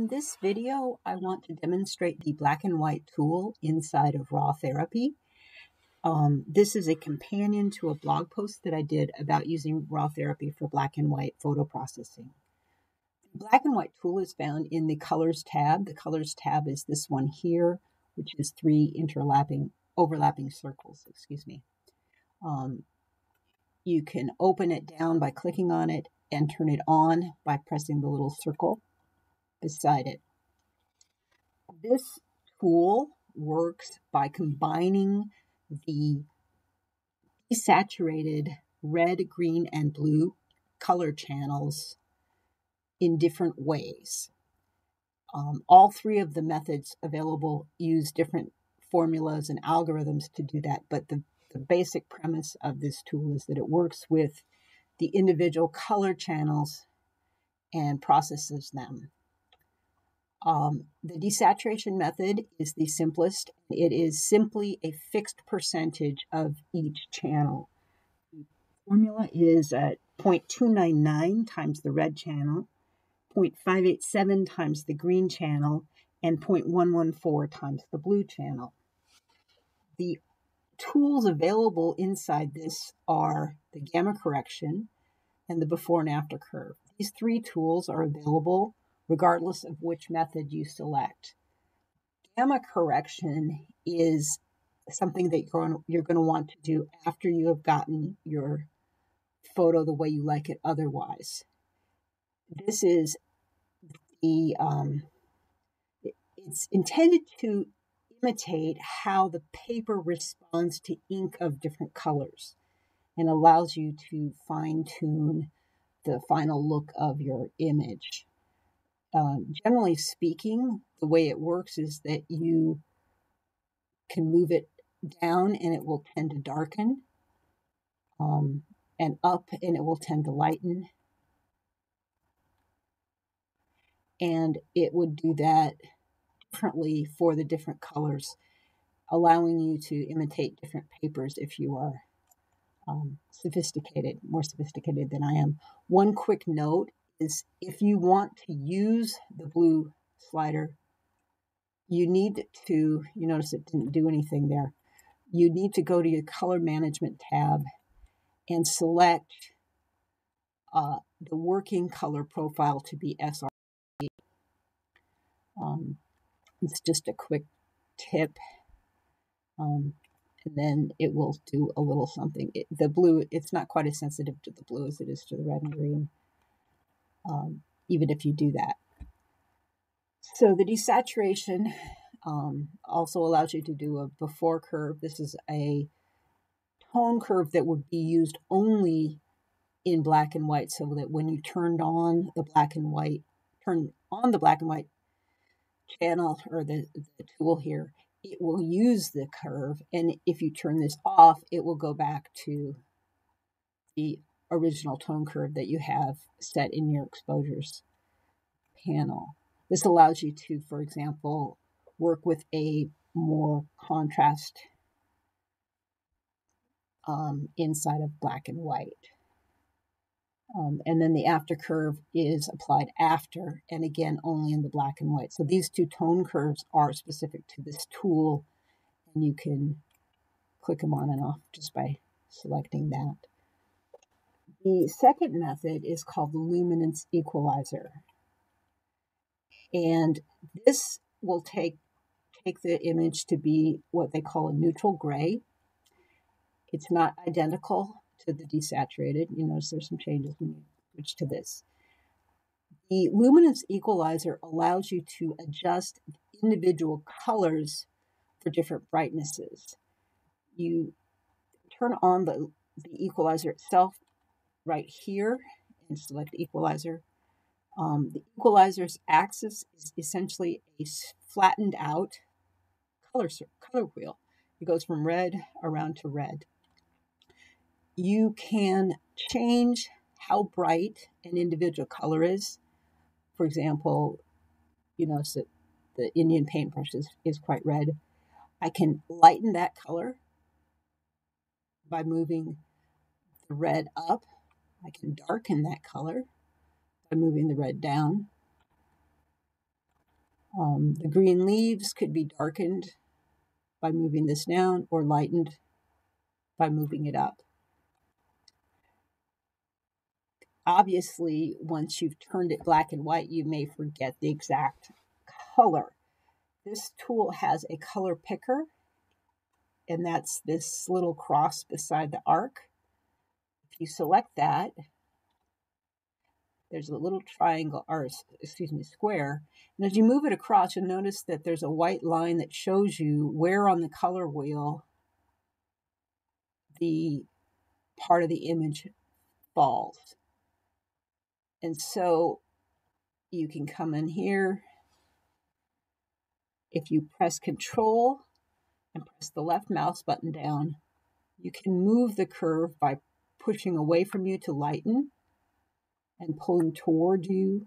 In this video, I want to demonstrate the black and white tool inside of Raw Therapee. Um, this is a companion to a blog post that I did about using Raw Therapee for black and white photo processing. The black and white tool is found in the Colors tab. The Colors tab is this one here, which is three interlapping, overlapping circles, excuse me. Um, you can open it down by clicking on it and turn it on by pressing the little circle beside it. This tool works by combining the desaturated red, green, and blue color channels in different ways. Um, all three of the methods available use different formulas and algorithms to do that, but the, the basic premise of this tool is that it works with the individual color channels and processes them. Um, the desaturation method is the simplest. It is simply a fixed percentage of each channel. The formula is at 0.299 times the red channel, 0.587 times the green channel, and 0.114 times the blue channel. The tools available inside this are the gamma correction and the before and after curve. These three tools are available regardless of which method you select. Gamma correction is something that you're going, you're going to want to do after you have gotten your photo the way you like it otherwise. This is the, um, it's intended to imitate how the paper responds to ink of different colors and allows you to fine tune the final look of your image um, generally speaking, the way it works is that you can move it down and it will tend to darken, um, and up and it will tend to lighten. And it would do that differently for the different colors, allowing you to imitate different papers if you are um, sophisticated, more sophisticated than I am. One quick note is if you want to use the blue slider, you need to, you notice it didn't do anything there. You need to go to your color management tab and select uh, the working color profile to be sRGB. Um, it's just a quick tip. Um, and then it will do a little something. It, the blue, it's not quite as sensitive to the blue as it is to the red and green um, even if you do that. So the desaturation um, also allows you to do a before curve. This is a tone curve that would be used only in black and white so that when you turned on the black and white, turn on the black and white channel or the, the tool here, it will use the curve. And if you turn this off, it will go back to the original tone curve that you have set in your exposures panel. This allows you to, for example, work with a more contrast um, inside of black and white. Um, and then the after curve is applied after, and again, only in the black and white. So these two tone curves are specific to this tool, and you can click them on and off just by selecting that. The second method is called the luminance equalizer. And this will take, take the image to be what they call a neutral gray. It's not identical to the desaturated. You notice there's some changes when you switch to this. The luminance equalizer allows you to adjust individual colors for different brightnesses. You turn on the, the equalizer itself right here and select equalizer. Um, the equalizer's axis is essentially a flattened out color, color wheel. It goes from red around to red. You can change how bright an individual color is. For example, you notice that the Indian paintbrush is, is quite red. I can lighten that color by moving the red up I can darken that color by moving the red down. Um, the green leaves could be darkened by moving this down or lightened by moving it up. Obviously, once you've turned it black and white, you may forget the exact color. This tool has a color picker, and that's this little cross beside the arc. You select that, there's a little triangle, or excuse me, square. And as you move it across, you'll notice that there's a white line that shows you where on the color wheel the part of the image falls. And so you can come in here. If you press Control and press the left mouse button down, you can move the curve by pushing away from you to lighten and pulling toward you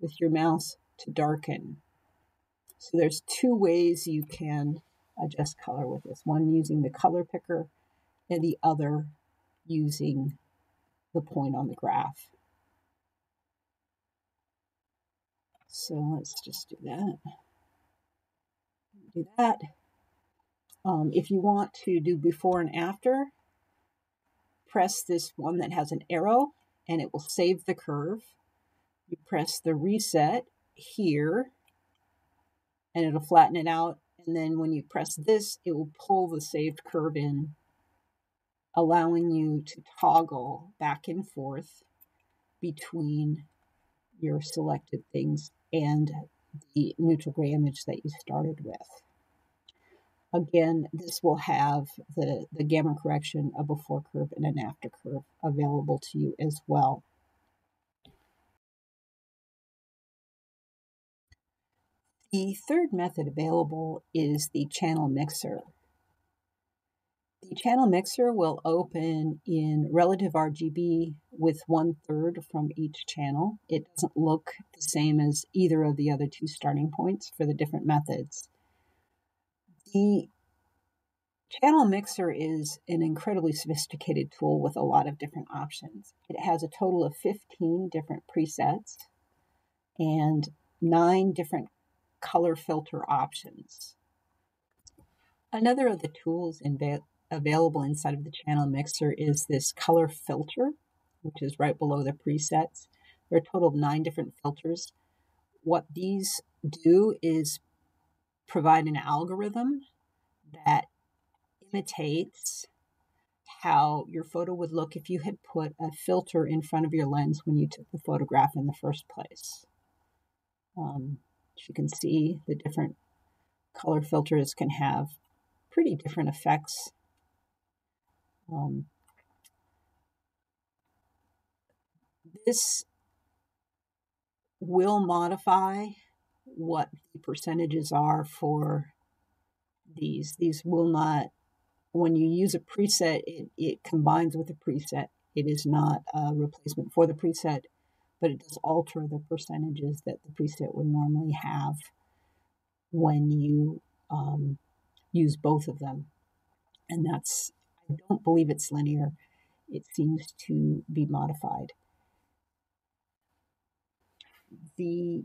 with your mouse to darken. So there's two ways you can adjust color with this. One using the color picker and the other using the point on the graph. So let's just do that. Do that. Um, if you want to do before and after, press this one that has an arrow and it will save the curve. You press the reset here and it'll flatten it out. And then when you press this, it will pull the saved curve in, allowing you to toggle back and forth between your selected things and the neutral gray image that you started with. Again, this will have the, the gamma correction, a before curve, and an after curve available to you as well. The third method available is the channel mixer. The channel mixer will open in relative RGB with one third from each channel. It doesn't look the same as either of the other two starting points for the different methods. The Channel Mixer is an incredibly sophisticated tool with a lot of different options. It has a total of 15 different presets and nine different color filter options. Another of the tools available inside of the channel mixer is this color filter, which is right below the presets. There are a total of nine different filters. What these do is provide an algorithm that imitates how your photo would look if you had put a filter in front of your lens when you took the photograph in the first place. Um, as you can see, the different color filters can have pretty different effects. Um, this will modify what the percentages are for these. These will not when you use a preset, it, it combines with a preset. It is not a replacement for the preset, but it does alter the percentages that the preset would normally have when you um, use both of them. And that's, I don't believe it's linear. It seems to be modified. The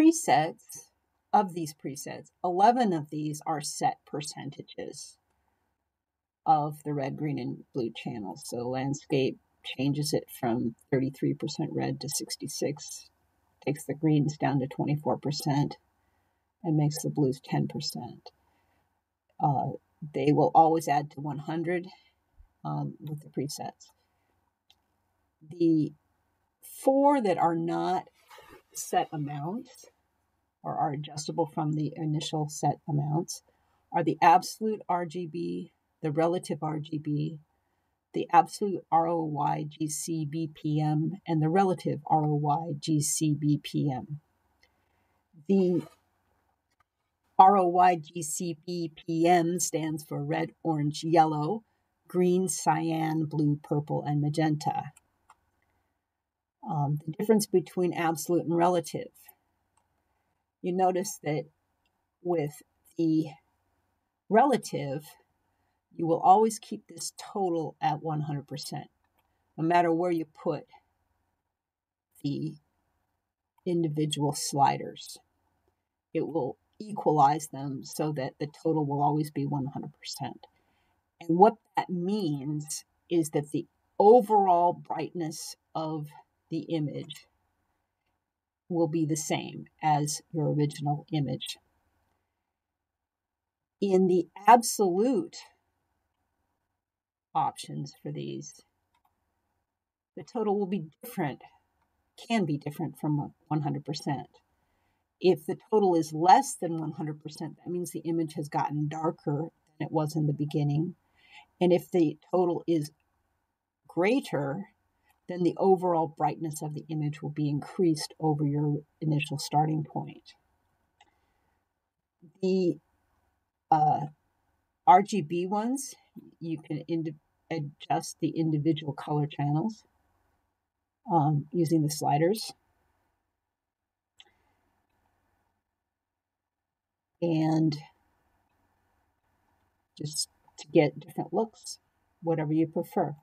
presets of these presets, 11 of these are set percentages of the red, green, and blue channels. So landscape changes it from 33% red to 66, takes the greens down to 24%, and makes the blues 10%. Uh, they will always add to 100 um, with the presets. The four that are not set amounts or are adjustable from the initial set amounts are the absolute RGB, the relative RGB, the absolute ROY GC BPM, and the relative ROY GC BPM. The ROY GC BPM stands for red, orange, yellow, green, cyan, blue, purple, and magenta. Um, the difference between absolute and relative. You notice that with the relative, you will always keep this total at 100%, no matter where you put the individual sliders. It will equalize them so that the total will always be 100%. And what that means is that the overall brightness of the image will be the same as your original image. In the absolute options for these, the total will be different, can be different from 100%. If the total is less than 100%, that means the image has gotten darker than it was in the beginning. And if the total is greater, then the overall brightness of the image will be increased over your initial starting point. The uh, RGB ones, you can adjust the individual color channels um, using the sliders. And just to get different looks, whatever you prefer.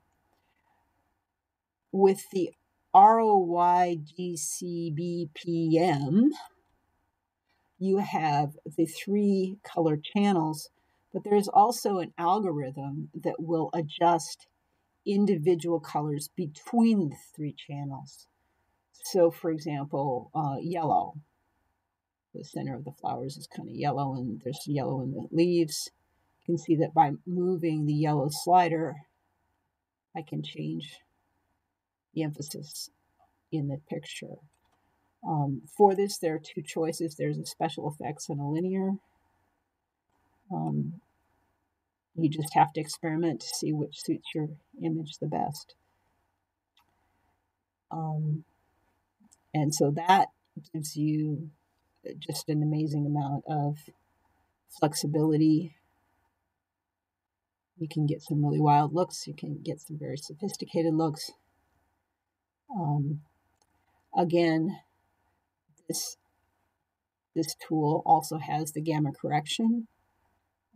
With the ROYGCBPM, you have the three color channels, but there's also an algorithm that will adjust individual colors between the three channels. So, for example, uh, yellow, the center of the flowers is kind of yellow, and there's yellow in the leaves. You can see that by moving the yellow slider, I can change the emphasis in the picture. Um, for this, there are two choices. There's a special effects and a linear. Um, you just have to experiment to see which suits your image the best. Um, and so that gives you just an amazing amount of flexibility. You can get some really wild looks. You can get some very sophisticated looks. Um, again, this this tool also has the gamma correction.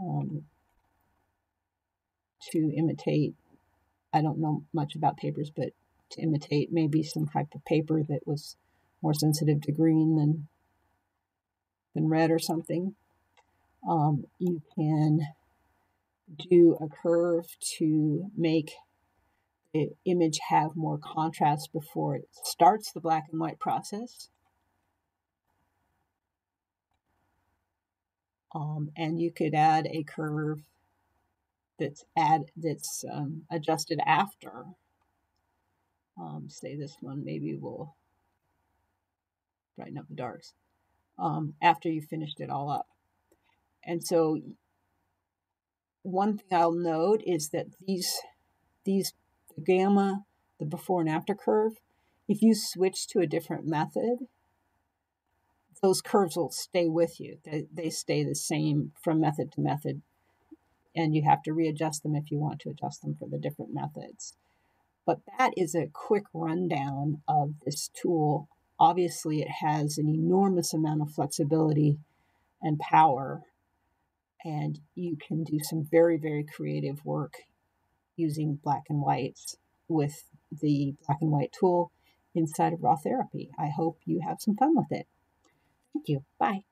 Um, to imitate, I don't know much about papers, but to imitate maybe some type of paper that was more sensitive to green than than red or something. Um, you can do a curve to make image have more contrast before it starts the black and white process. Um, and you could add a curve that's add that's um, adjusted after. Um, say this one maybe will brighten up the darks um, after you finished it all up. And so one thing I'll note is that these these the gamma, the before and after curve, if you switch to a different method, those curves will stay with you. They, they stay the same from method to method and you have to readjust them if you want to adjust them for the different methods. But that is a quick rundown of this tool. Obviously, it has an enormous amount of flexibility and power, and you can do some very, very creative work using black and whites with the black and white tool inside of Raw Therapee. I hope you have some fun with it. Thank you. Bye.